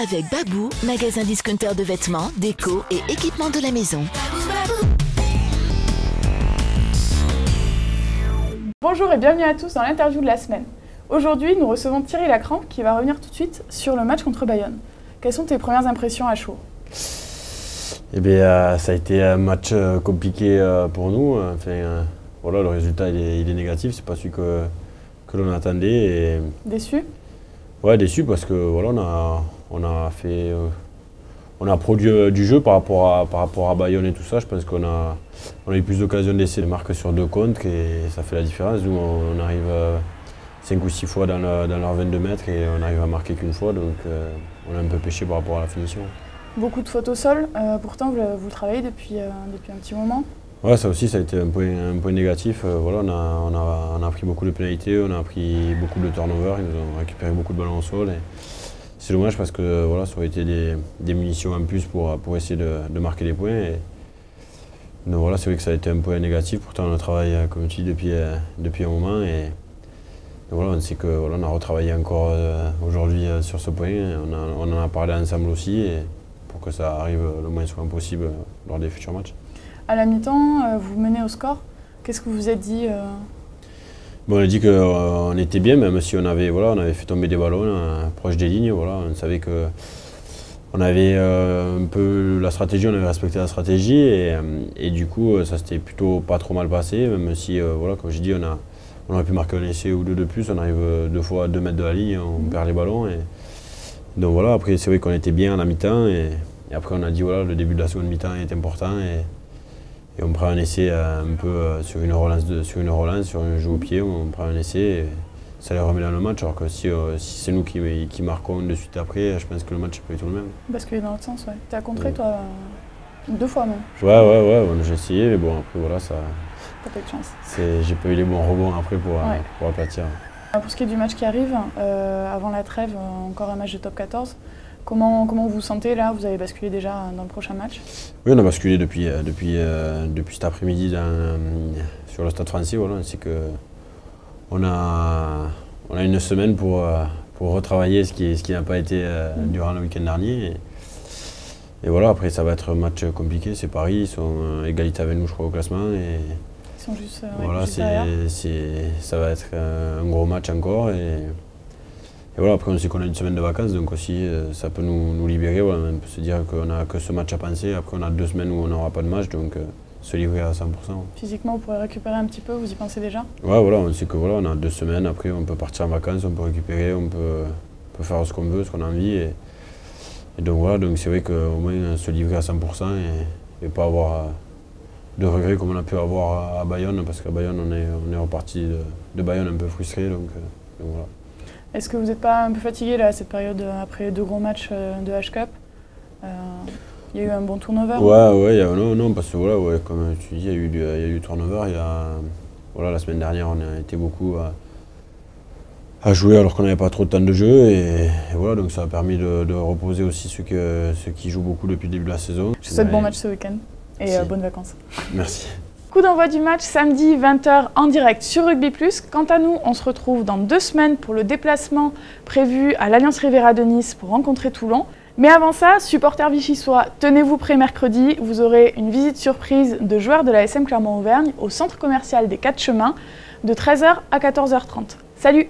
avec Babou, magasin discounter de vêtements, déco et équipements de la maison. Bonjour et bienvenue à tous dans l'interview de la semaine. Aujourd'hui, nous recevons Thierry Lacrampe qui va revenir tout de suite sur le match contre Bayonne. Quelles sont tes premières impressions à chaud? Eh bien, euh, ça a été un match euh, compliqué euh, pour nous. Enfin, euh, voilà, le résultat il est, il est négatif, c'est pas celui que, que l'on attendait. Et, Déçu? Ouais, déçu parce que voilà, on a, on a fait, euh, on a produit euh, du jeu par rapport à par rapport à Bayonne et tout ça. Je pense qu'on a, on a eu plus d'occasions d'essayer de marquer sur deux contre et ça fait la différence. Nous, on arrive 5 ou 6 fois dans, le- dans leurs 22 mètres et on arrive à marquer qu'une fois, donc euh, on a un peu pêché par rapport à la finition. Beaucoup de fautes au sol, euh, pourtant vous, vous travaillez depuis, euh, depuis un petit moment. Ouais, ça aussi, ça a été un point, un point négatif. Euh, voilà, on, a, on, a, on a pris beaucoup de pénalités, on a pris beaucoup de turnover, ils nous ont récupéré beaucoup de ballons au sol. et C'est dommage parce que voilà, ça aurait été des, munitions en plus pour, pour essayer de, marquer des points. Donc voilà, c'est vrai que ça a été un point négatif. Pourtant, on a travaillé, euh, comme tu dis, depuis, euh, depuis un moment. Et voilà, on sait que voilà, a retravaillé encore euh, aujourd'hui sur ce point. On, en a parlé ensemble aussi et pour que ça arrive le moins souvent possible lors des futurs matchs. À la mi-temps, vous menez au score. Qu'est-ce que vous vous êtes dit Bon, on a dit qu'on était bien, même si on avait, voilà, on avait fait tomber des ballons euh, proches des lignes. Voilà, on savait que on avait euh, un peu la stratégie, on avait respecté la stratégie et, euh, et du coup, euh, ça s'était plutôt pas trop mal passé, même si, euh, voilà, comme j'ai dit, on, a, on aurait pu marquer un essai ou deux de plus. On arrive euh, deux fois à deux mètres de la ligne, on perd les ballons. Et, donc voilà, après, c'est vrai qu'on était bien à la mi-temps et, et après, on a dit, voilà, le début de la seconde mi-temps est important. Et, et on prend un essai euh, un peu euh, sur une relance, de- sur une relance, sur un jeu au pied, on prend un essai et ça les remet dans le match. Alors que si, euh, si c'est nous qui, qui marquons de suite après, je pense que le match n'est pas du tout le même. basculer dans l'autre sens ouais. T'as contré Ouais. toi deux fois même, Ouais, ouais, ouais, j'ai essayé, mais bon, après voilà, ça, t'as pas eu de chance. j'ai pas eu les bons rebonds après pour, Ouais. pour aplatir. Pour ce qui est du match qui arrive, euh, avant la trêve, encore un match de top 14. Comment, comment vous vous sentez là? Vous avez basculé déjà dans le prochain match? Oui, on a basculé depuis, euh, depuis, euh, depuis cet après-midi euh, sur le stade français. Voilà, c'est que on a, on a une semaine pour, pour retravailler ce qui, ce qui n'a pas été euh, Mm. durant le week-end dernier. Et, et voilà, après, ça va être un match compliqué. C'est Paris, ils sont euh, égalité avec nous, je crois, au classement. Et Ils sont juste, euh, voilà, juste ça va être un gros match encore. Et, et voilà, après, on sait qu'on a une semaine de vacances, donc aussi, euh, ça peut nous, nous libérer. Voilà, on peut se dire qu'on n'a que ce match à penser. Après, on a deux semaines où on n'aura pas de match, donc euh, se livrer à 100%. Physiquement, vous pourrez récupérer un petit peu, vous y pensez déjà? Ouais, voilà, on sait que voilà, on a deux semaines. Après, on peut partir en vacances, on peut récupérer, on peut, on peut faire ce qu'on veut, ce qu'on a envie. Et, et donc voilà, donc c'est vrai qu'au moins se livrer à 100% et, et pas avoir euh, de regrets comme on a pu avoir à, à Bayonne, parce qu'à Bayonne, on est, on est reparti de, de Bayonne un peu frustré. Donc, donc voilà. Est-ce que vous n'êtes pas un peu fatigué là, cette période euh, après deux gros matchs euh, de H-Cup Euh, Il y a eu un bon turnover Ouais, ouais, il y a- non, non, parce que voilà, ouais, comme tu dis, il y a eu du, y a eu du turnover. Y a, voilà, la semaine dernière, on a été beaucoup à, à jouer alors qu'on n'avait pas trop de temps de jeu. Et, et voilà, donc ça a permis de, de reposer aussi ceux, que, ceux qui jouent beaucoup depuis le début de la saison. Je vous souhaite bon match ce week-end et euh, bonnes vacances. Merci. Coup d'envoi du match samedi 20h en direct sur Rugby Plus. Quant à nous, on se retrouve dans deux semaines pour le déplacement prévu à l'Alliance Rivera de Nice pour rencontrer Toulon. Mais avant ça, supporters vichysois, tenez-vous prêts mercredi, vous aurez une visite surprise de joueurs de la SM Clermont-Auvergne au centre commercial des Quatre Chemins de 13h à 14h30. Salut